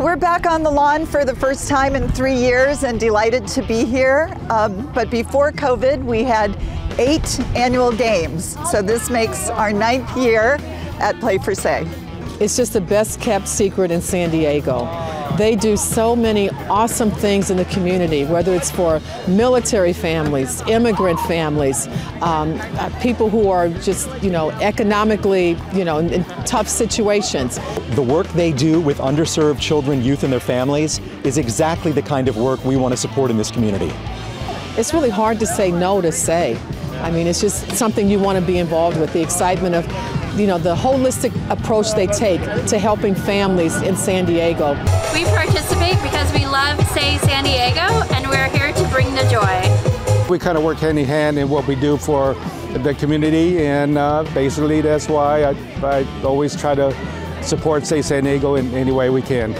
We're back on the lawn for the first time in three years and delighted to be here. Um, but before COVID, we had eight annual games. So this makes our ninth year at Play for SAY. It's just the best kept secret in San Diego. They do so many awesome things in the community, whether it's for military families, immigrant families, um, uh, people who are just, you know, economically, you know, in, in tough situations. The work they do with underserved children, youth, and their families is exactly the kind of work we want to support in this community. It's really hard to say no to SAY. I mean, it's just something you want to be involved with, the excitement of you know, the holistic approach they take to helping families in San Diego. We participate because we love SAY San Diego and we're here to bring the joy. We kind of work hand in hand in what we do for the community and uh, basically that's why I, I always try to support SAY San Diego in any way we can.